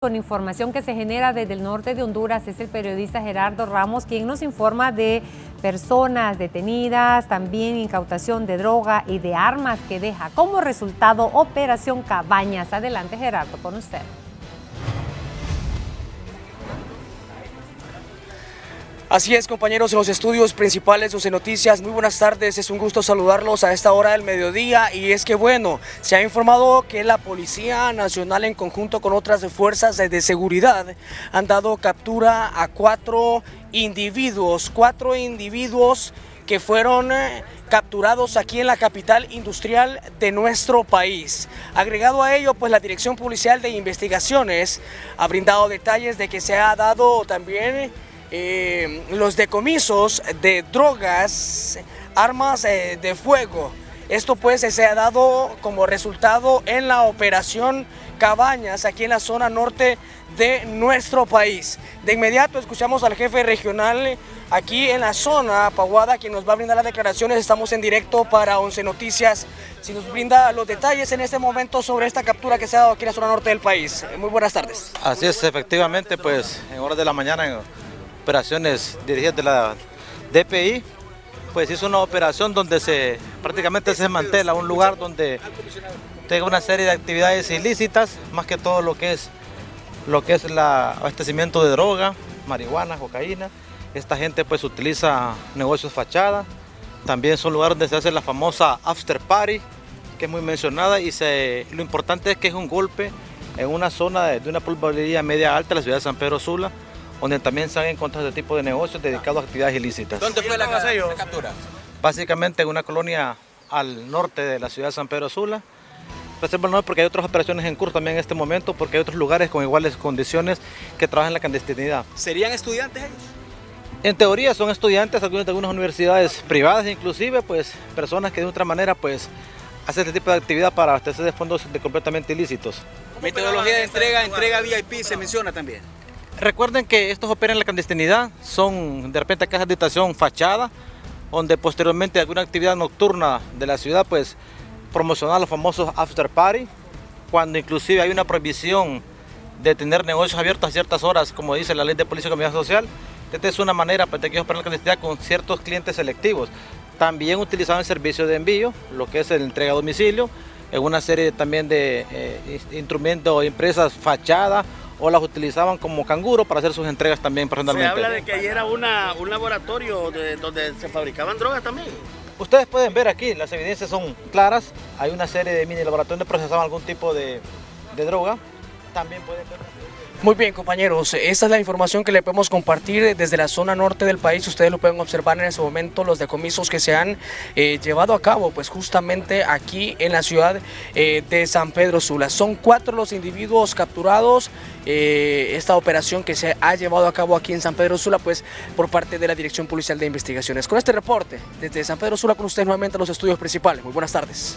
Con información que se genera desde el norte de Honduras es el periodista Gerardo Ramos quien nos informa de personas detenidas, también incautación de droga y de armas que deja como resultado Operación Cabañas. Adelante Gerardo con usted. Así es, compañeros, en los estudios principales de Noticias, muy buenas tardes, es un gusto saludarlos a esta hora del mediodía y es que bueno, se ha informado que la Policía Nacional en conjunto con otras fuerzas de seguridad han dado captura a cuatro individuos, cuatro individuos que fueron eh, capturados aquí en la capital industrial de nuestro país. Agregado a ello, pues la Dirección Policial de Investigaciones ha brindado detalles de que se ha dado también eh, los decomisos de drogas, armas eh, de fuego. Esto pues se ha dado como resultado en la operación Cabañas, aquí en la zona norte de nuestro país. De inmediato escuchamos al jefe regional aquí en la zona, Paguada, quien nos va a brindar las declaraciones. Estamos en directo para Once Noticias. Si nos brinda los detalles en este momento sobre esta captura que se ha dado aquí en la zona norte del país. Muy buenas tardes. Así es, efectivamente, pues en horas de la mañana operaciones dirigidas de la DPI, pues hizo una operación donde se prácticamente se mantela un lugar donde tenga una serie de actividades ilícitas, más que todo lo que es lo que es el abastecimiento de droga, marihuana, cocaína. Esta gente pues utiliza negocios fachada. También son lugares donde se hace la famosa after party, que es muy mencionada y lo importante es que es un golpe en una zona de, una pulvería media alta la ciudad de San Pedro Sula, donde también se han encontrado este tipo de negocios dedicados a actividades ilícitas. ¿Dónde fue la casa de captura? Básicamente en una colonia al norte de la ciudad de San Pedro Sula. Reserva no porque hay otras operaciones en curso también en este momento, porque hay otros lugares con iguales condiciones que trabajan en la clandestinidad. ¿Serían estudiantes ellos? En teoría son estudiantes, algunos de algunas universidades privadas inclusive, pues personas que de otra manera pues hacen este tipo de actividad para abastecer de fondos de completamente ilícitos. Metodología de entrega, entrega VIP se menciona también. Recuerden que estos operan en la clandestinidad, son de repente cajas de estación fachada, donde posteriormente alguna actividad nocturna de la ciudad, pues promocionar los famosos after party, cuando inclusive hay una prohibición de tener negocios abiertos a ciertas horas, como dice la ley de policía y comunidad social. Esta es una manera pues, de que operar en la clandestinidad con ciertos clientes selectivos. También utilizaban el servicio de envío, lo que es el entrega a domicilio, en una serie también de eh, instrumentos o empresas fachadas o las utilizaban como canguro para hacer sus entregas también personalmente. Se habla de que ayer era una, un laboratorio donde se fabricaban drogas también. Ustedes pueden ver aquí, las evidencias son claras, hay una serie de mini laboratorios donde procesaban algún tipo de, de droga. También pueden ver muy bien, compañeros, esta es la información que le podemos compartir desde la zona norte del país. Ustedes lo pueden observar en ese momento, los decomisos que se han eh, llevado a cabo, pues justamente aquí en la ciudad eh, de San Pedro Sula. Son cuatro los individuos capturados. Eh, esta operación que se ha llevado a cabo aquí en San Pedro Sula, pues por parte de la Dirección Policial de Investigaciones. Con este reporte, desde San Pedro Sula con ustedes nuevamente los estudios principales. Muy buenas tardes.